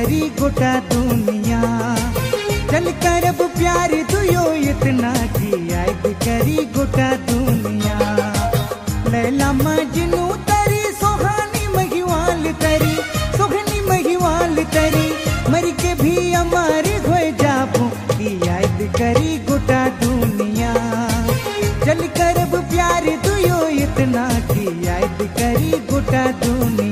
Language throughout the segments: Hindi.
करी गोटा दुनिया। चल करब प्यार दुयो इतना की याद करी गोटा दुनिया। लैला मजनू तरी, सोहानी महिवाल तरी, सोहनी महिवाल तरी, मर के भी हमारे होए जाबू की याद करी गोटा दुनिया। चल करब प्यार दुयो इतना की याद करी गोटा दुनिया।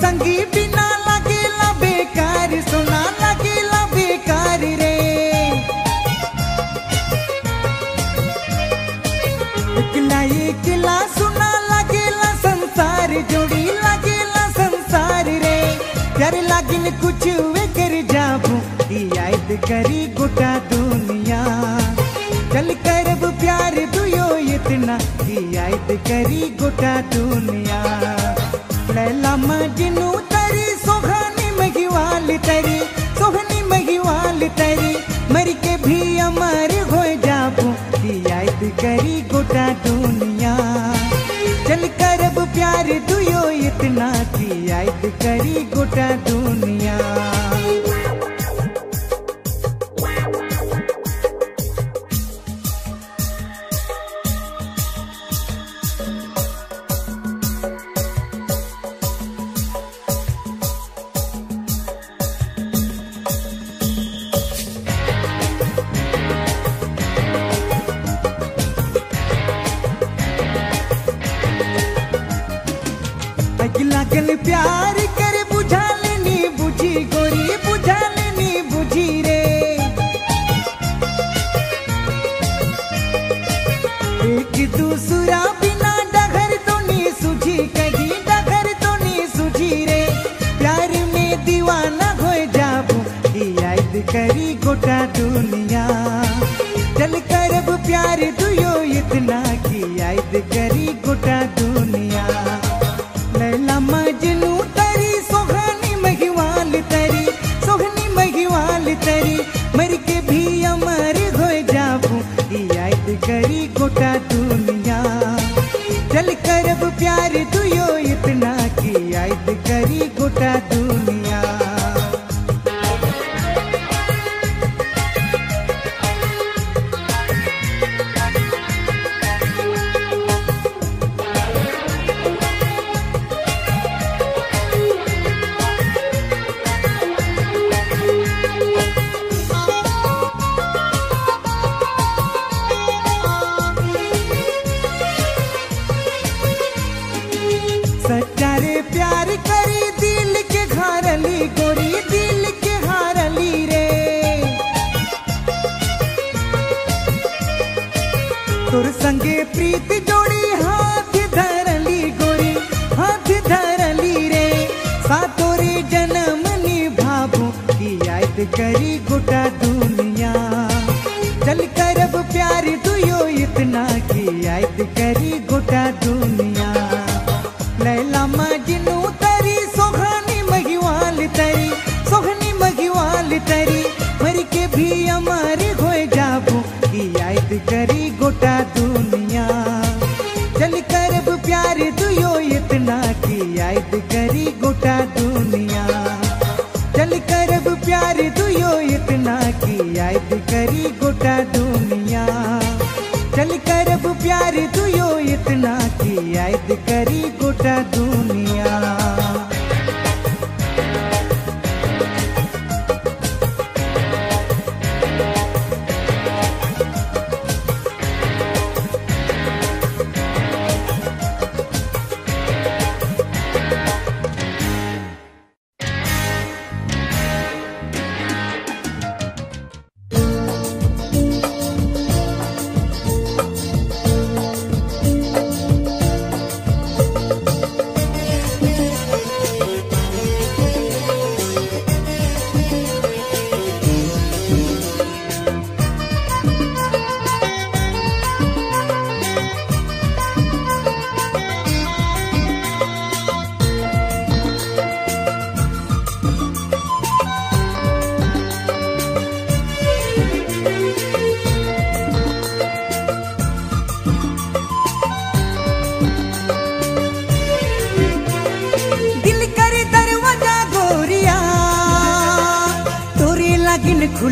संगी बिना लगेला बेकार, सुना लगेला बेकार रे। सुना संसार, जोड़ी संसार रे। प्यार लागिन कुछ वे कर जाबू याद करी गोटा दुनिया। चल करब प्यार दुयो इतना याद करी गोटा दुनिया। लैला मजनू तरी सुखनी महिवाल तरी, सोहनी महिवाल तरी मर के भी अमर हो जाबू याद करी गोटा दुनिया। चल करब प्यार दुयो इतना, की याद करी गोटा लागल प्यार कर बुझा लेनी बुझी, गोरी बुझा लेनी बुझी रे। एक दूसरा तो तो में दीवाना करी गोटा दुनिया संगे प्रीत जोड़ी, हाथ धरली गोरी, हाथ धरली रे। सातोरे जन्म निभाबू की याद करी गुटा दुनिया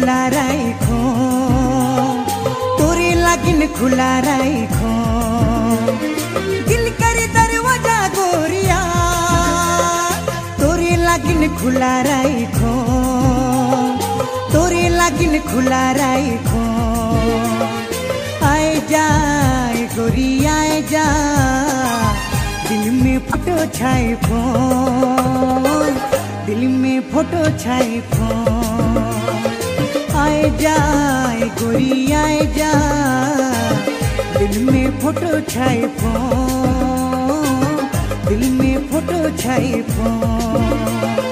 खुला राखो तोरे लागिन खुला राखो दिल कर दरवाज़ा गोरिया। तोरे लागिन खुला राखो तोरे लागिन खुला राखो आए जाए गोरी, आए जा। दिल में फ़ोटो छाए फ़ोन। दिल में फ़ोटो छाए फ़ोन। जाए गोरी आए जा। दिल में फ़ोटो छाए फो दिल में फ़ोटो छाए फ़ोन।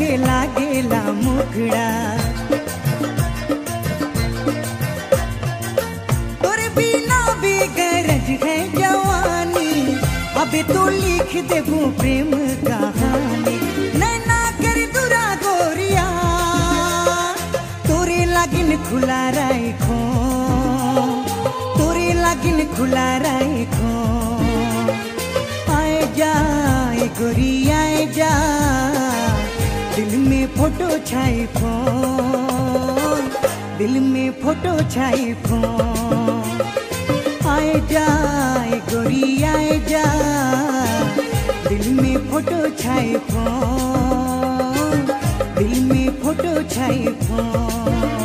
गुलाब लखे लागेला मुखड़ा. तोरे बिना गरज है जवानी. अबे तो लिख देबू प्रेम कहानी. नैना कर दुरा गोरिया. तोरे लागिन खुला राखो तोरे लागिन खुला राखो आए जाए गोरी आए जा दिल में फ़ोटो छाई फ़ोन, दिल में फ़ोटो छाई फ़ोन। आए जाए गोरी, आए जा, दिल में फ़ोटो छाई फ़ोन, दिल में फ़ोटो छाई फ़ोन।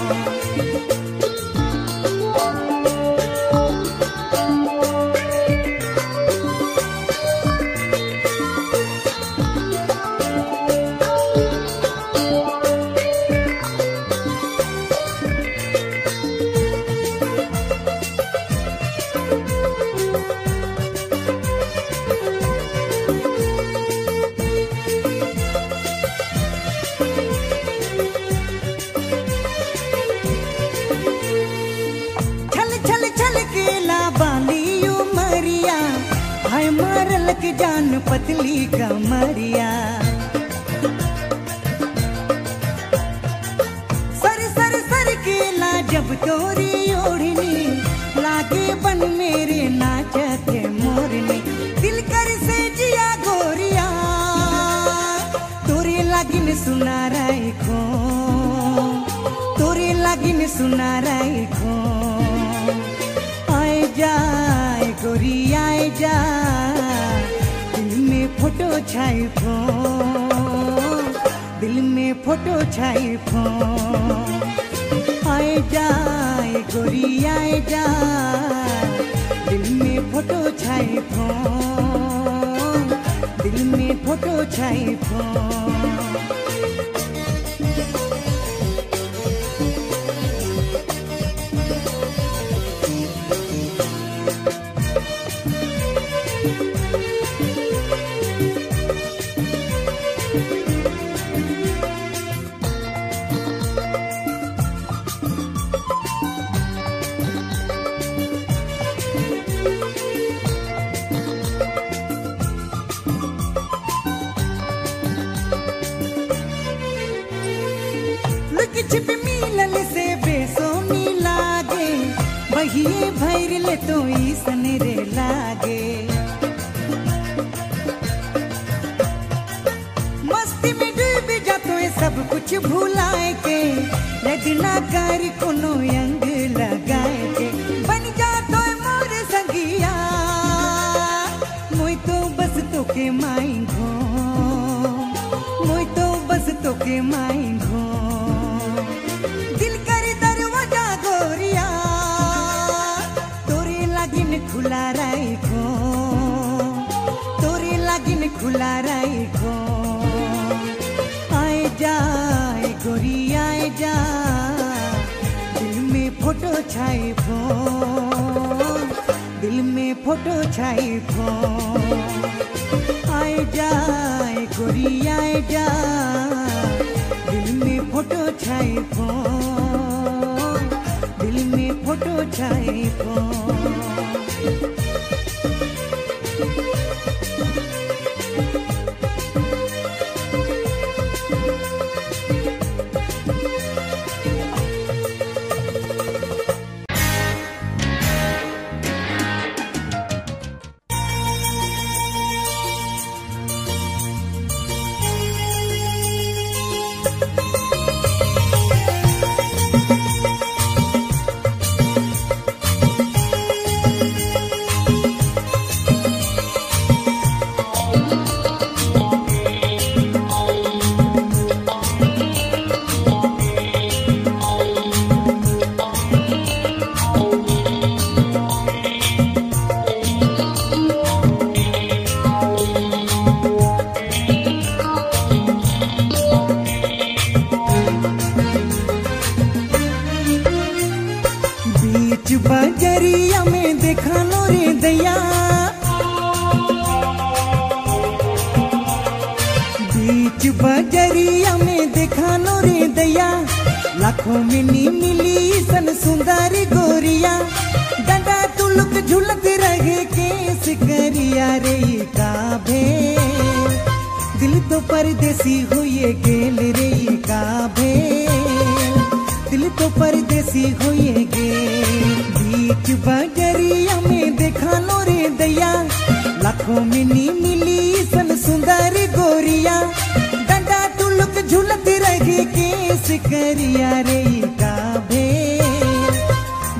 नज़रिया रे का भे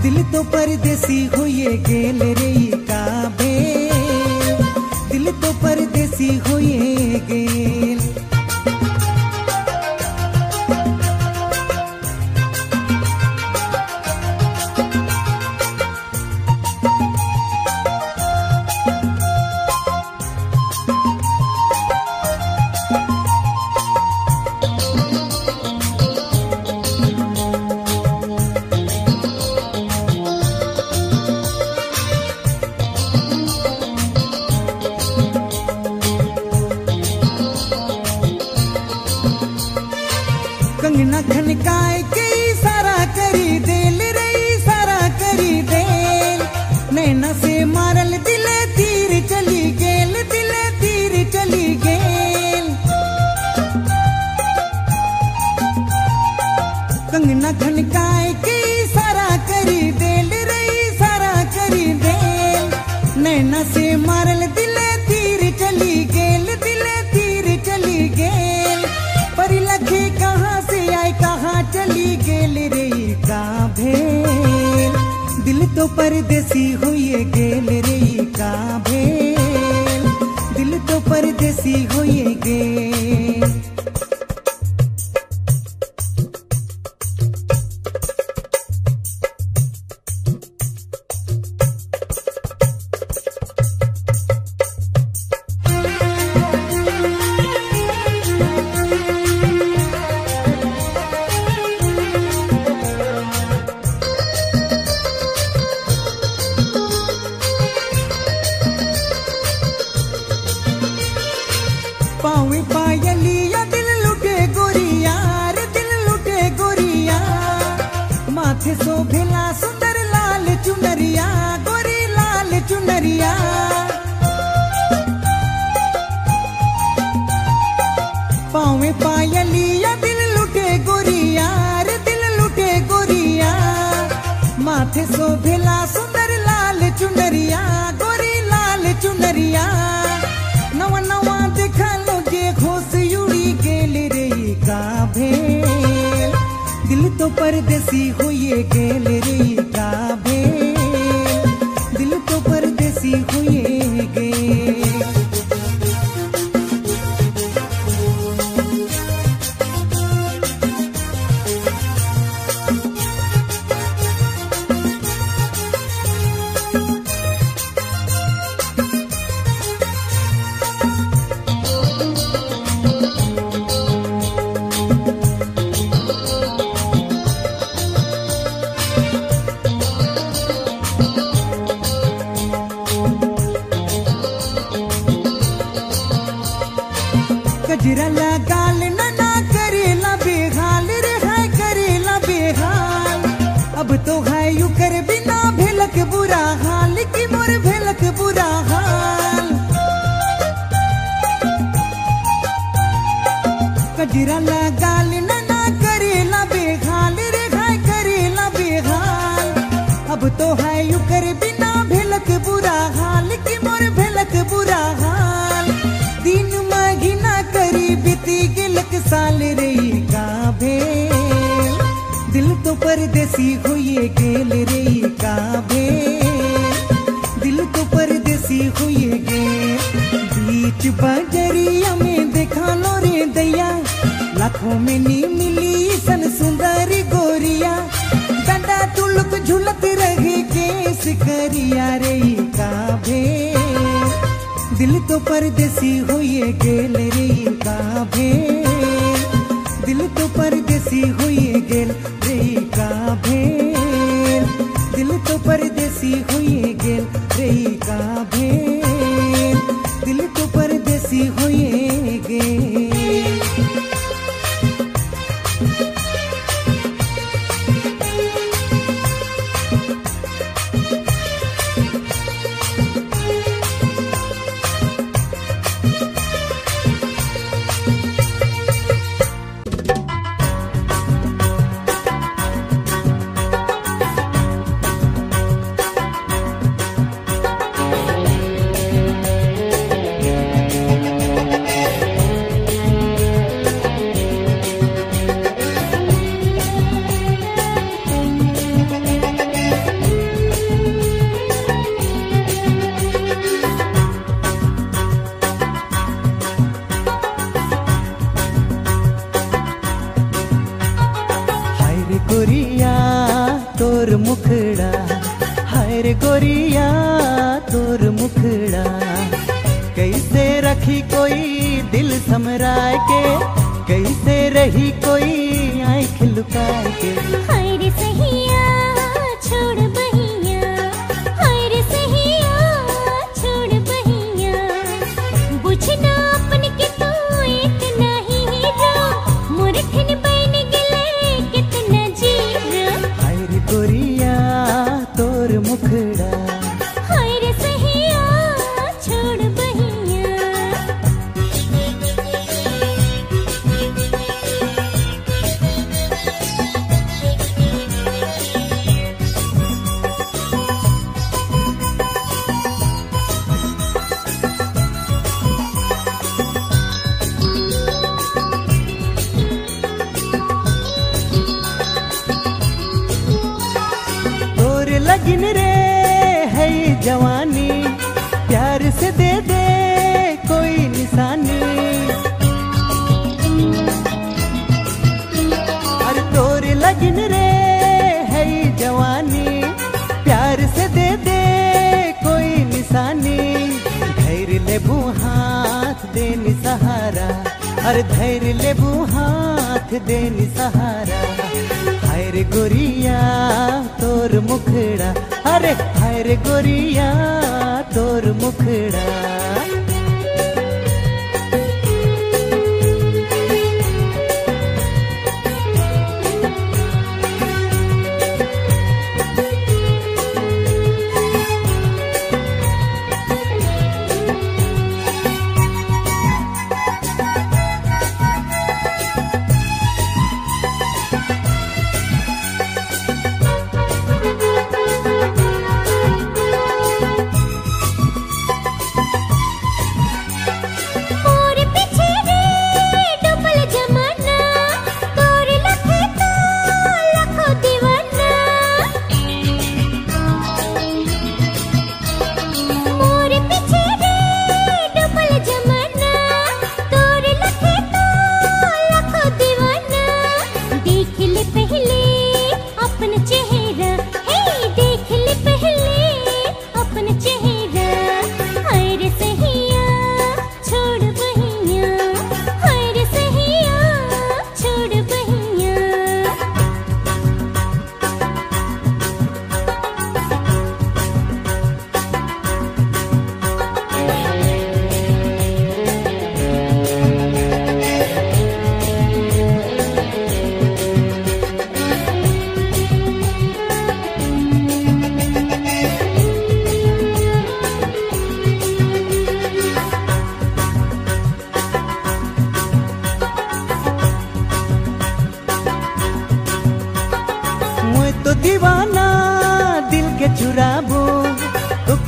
दिल तो परदेसी हुए गेल रे। si 影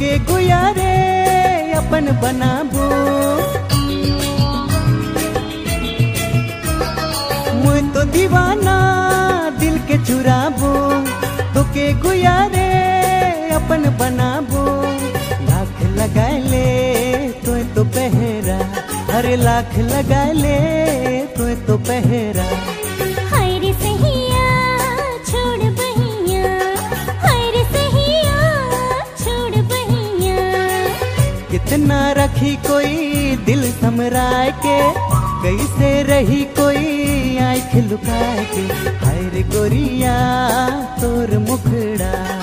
गुया रे अपन बनाबो। मुझ तो दीवाना दिल के चुराबो। तो के गुया रे अपन बनाबो। लाख लगा ले तो तो पहरा। अरे लाख लगा ले तो तो पहरा। कितना रखी कोई दिल समराय के। कैसे रही कोई आँख लुकाए के। हर गोरिया, तोर मुखड़ा।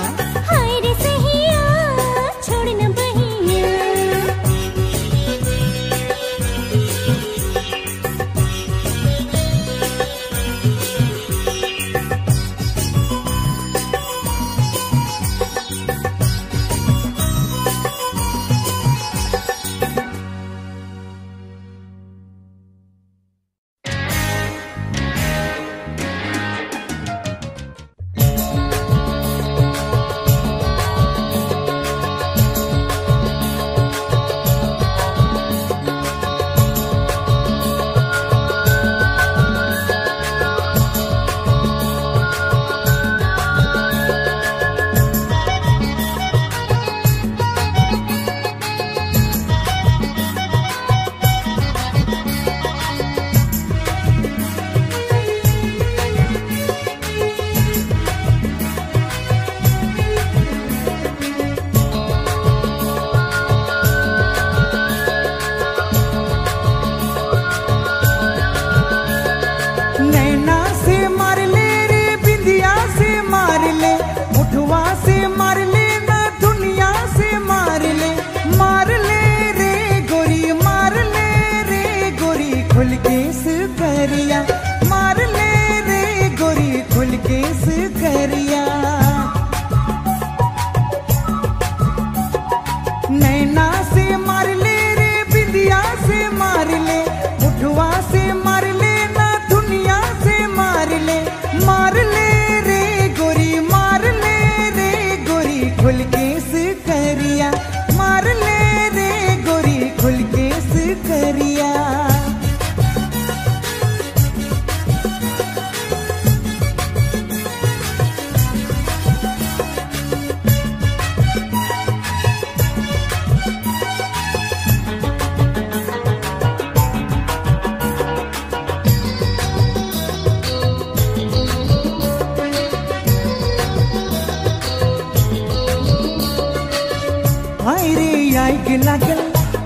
आई लागल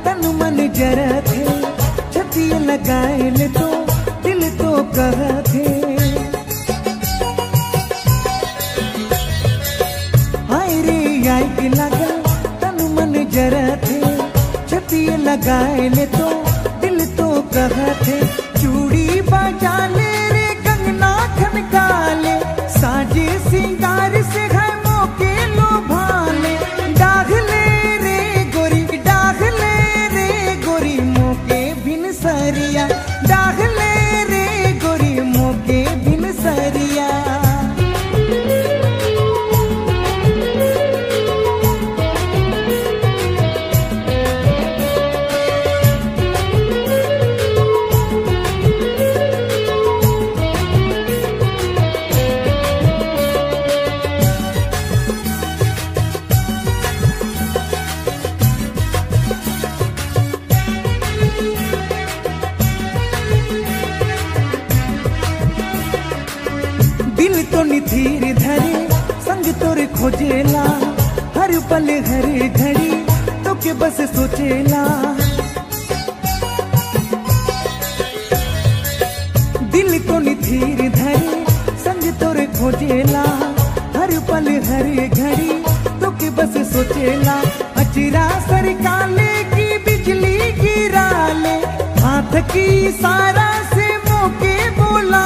तन मन जरा थे। छतिए लगाए तो दिल तो कह थे। रे आई के लागल तन मन जरा थे। छतिए लगाए तो दिल तो कह थे। चूड़ी बजा ले रे कंगना खनका ले साजे सिंगार से घरी घड़ी तो के बस सोचेला। अचरा सरकाले की बिजली गिरा ले। हाथ की सारा से मौके बोला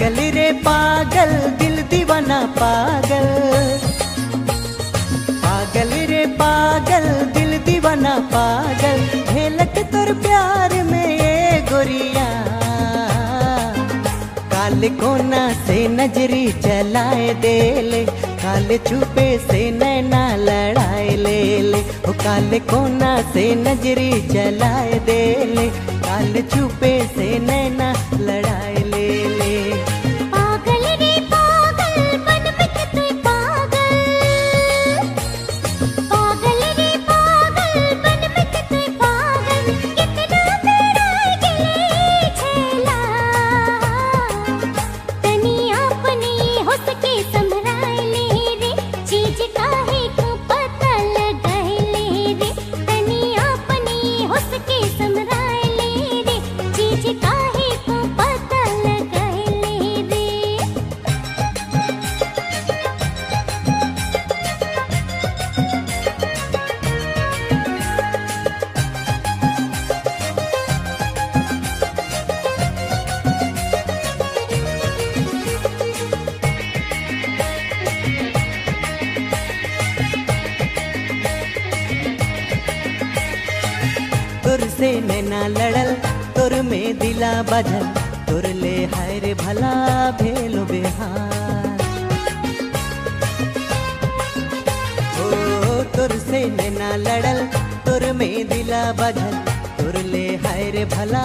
पागल रे पागल, दिल दीवाना पागल। पागल रे पागल, दिल दीवाना पागल झेलक तोर प्यार में ये गोरिया। काल कोना से नजरी चलाए दे ले काल छुपे से नैना लड़ाए ले ले ओ काल कोना से नजरी चलाए दे ले काल छुपे से नैना लड़ाए ले ले दिला बजल तुर ले हाय रे भला भेलो बेहार। ओ, तुर से नैना लड़ल, तुर में दिला बजल तुर ले हाय रे भला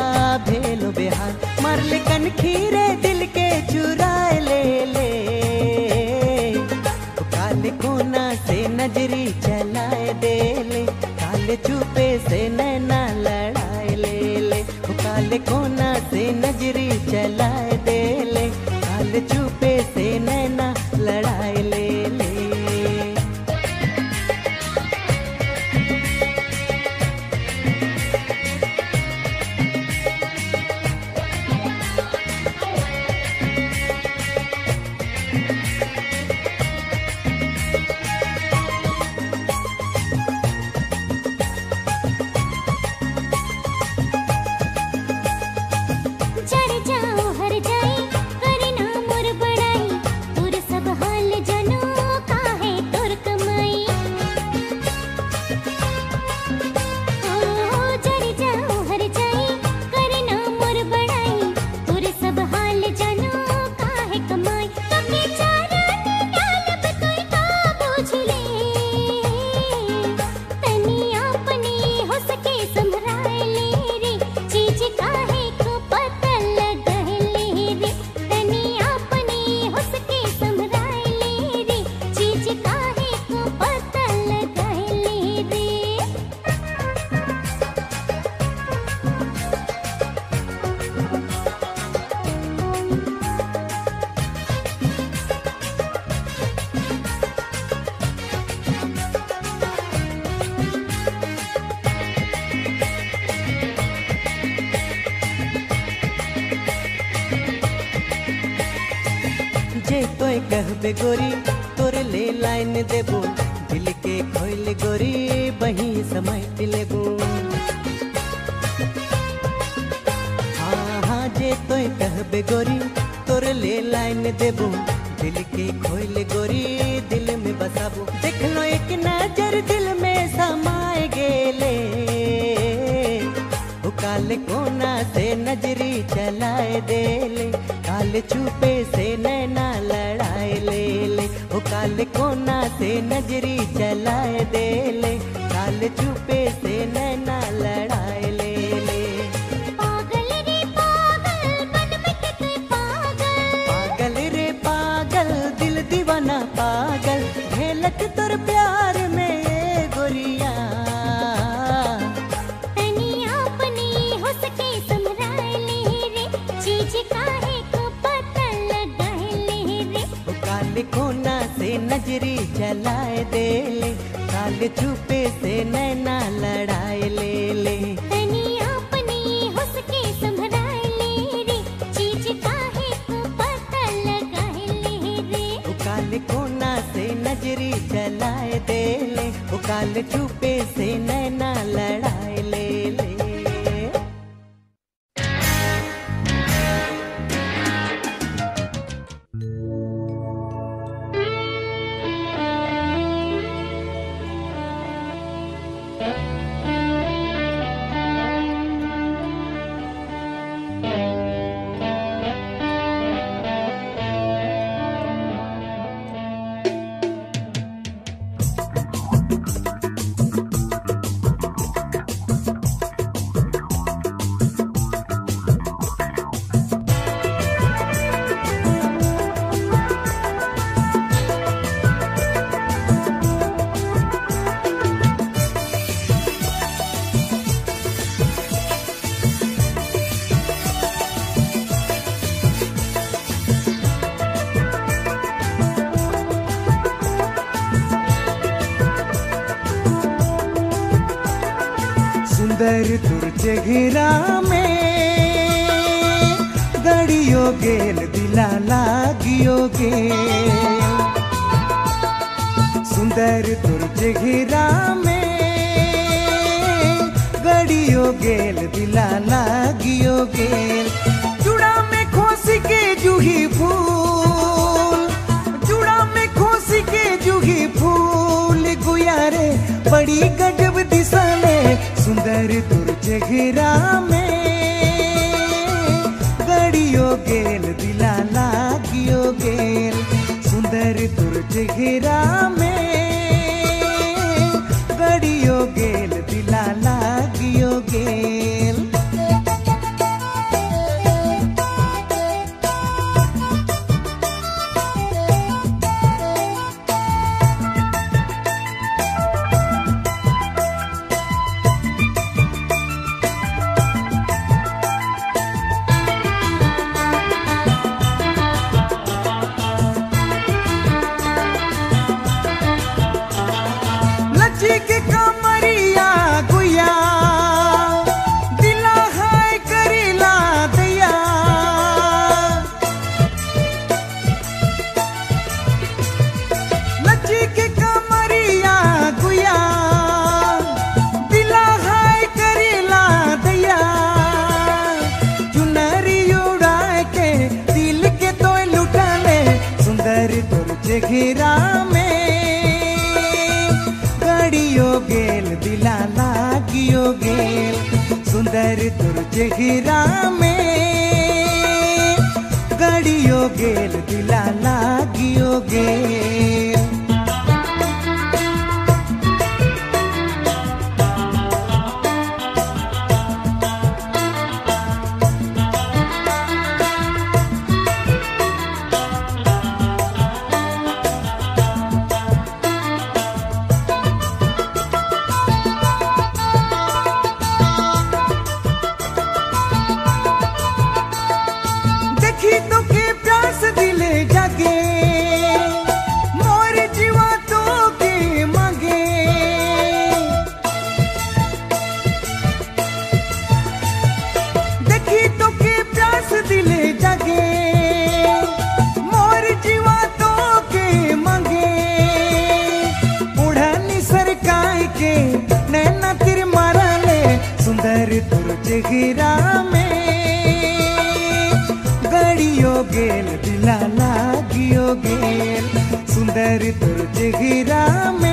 भेलो बेहार। मार ले कन खीरे दिल के चुराए ले ले। काले कोना से नजरी चलाए दे ले, काले चुपे से नैना कोना से नजरी चलाए। कहबे गोरी, तोरे ले लाइन देबो। दिल के खोल गोरी, बही समेट लेबो। हाँ हाँ जे तोय कहबे गोरी, तोरे ले लाइन देबो। दिल के खोल गोरी, दिल में बसाबो। देख लो एक नज़र, दिल में समाए गेले। काले कोना से नजरी चलाए देले। काले छुपे से से नजरी चलाए देले काले छुपे नजरी चलाए दे ले काले छुपे से नैना लड़ाए ले ले कोना से नजरी चलाए दे ले काले छुपे से नैना लड़ाए सुंदर तुरचे घेरा में गड़ियो गेल दिला लागियो गेल सुंदर तुरचे घेरा में गड़ियो गेल दिला लागियो गेल जुड़ा में खोसी के जूही फूल जुड़ा में खोसी के जूही फूल, गुयारे बड़ी गजब दिसाले सुंदर दुर्ज घेरा में। गड़ियो गेल दिला लागियो गेल। सुंदर दुर्ज घेरा में। सुंदर में गड़ियो गेल दिला लागियो गेल। जगीरा में गड़ियो गेल दिला लागियो गेल सुंदर तुर गिरा में।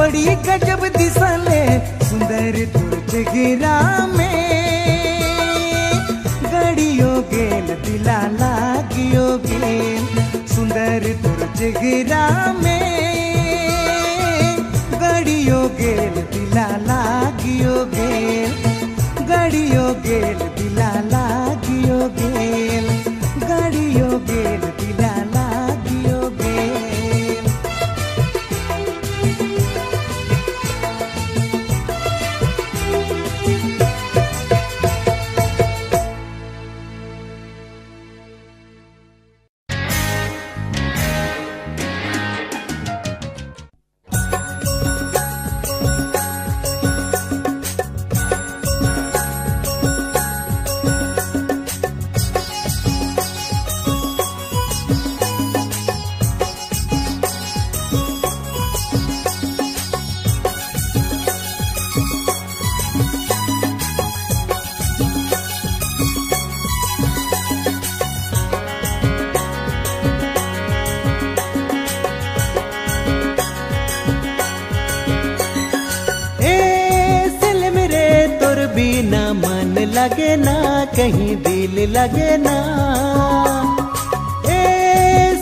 बड़ी गजब दिसले सुंदर तुर जगिरा में। गड़ियो गेल दिला लागियो गेल सुंदर तुर जगिरा में। गड़ियो गेल दिला लागियो गेल गड़ियो गेल दिला लागियो गेल दिल लगे ना। ए,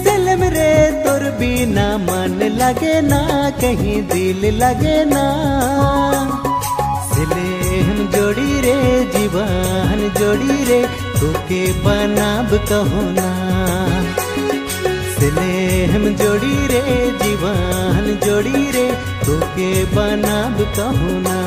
सिल मेरे तुर बिना मन लगे ना, कहीं दिल लगे ना। सिले हम जोड़ी रे, जीवन जोड़ी रे, तोके बनाब कहो ना। सिले हम जोड़ी रे, जीवन जोड़ी रे, तोके बनाब कहू ना।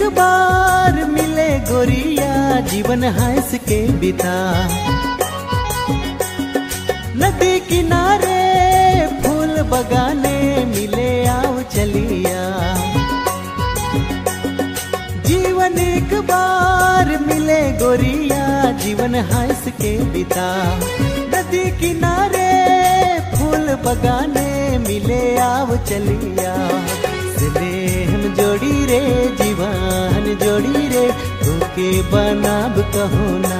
एक बार मिले गोरिया, जीवन हंस के बिता। नदी किनारे फूल बगाने मिले, आओ चलिया। जीवन एक बार मिले गोरिया, जीवन हंस के बिता। नदी किनारे फूल बगाने मिले, आओ चलिया। रे, जीवान जोड़ी रे, तुके बनाब कहोना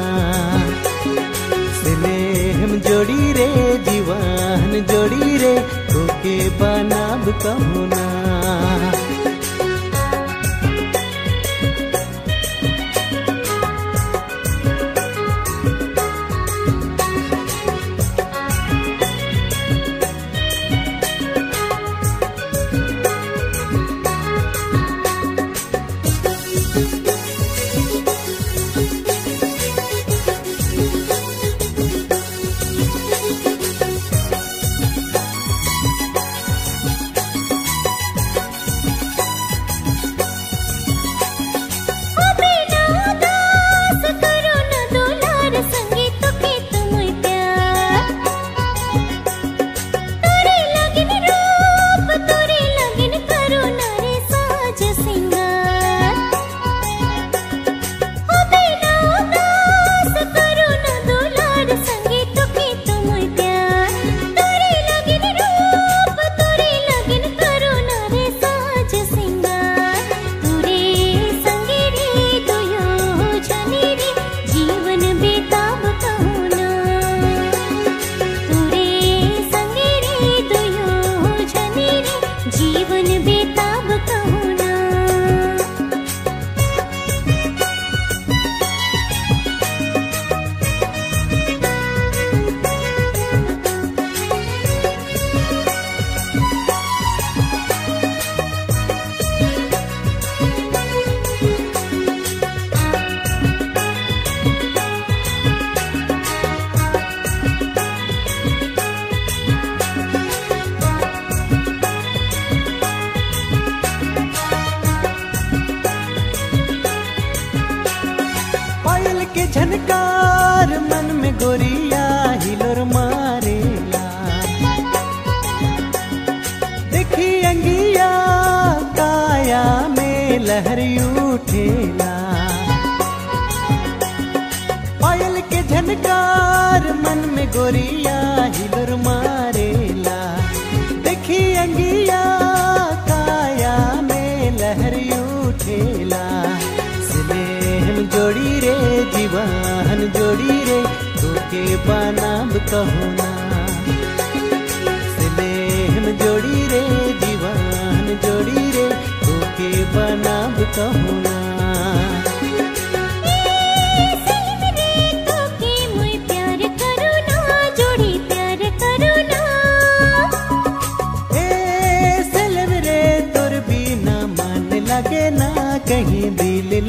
स्नेहम जोड़ी रे, जीवान जोड़ी रे, तुके बनाब कहोना झनकार मन में गोरिया हिलर मारेला। देखी अंगिया काया में लहर उठेला। स्नेह जोड़ी रे, जीवन जोड़ी रे, तोके बनाब कहुना स्नेह जोड़ी रे, जीवन जोड़ी रे, तोके बनाब कहुना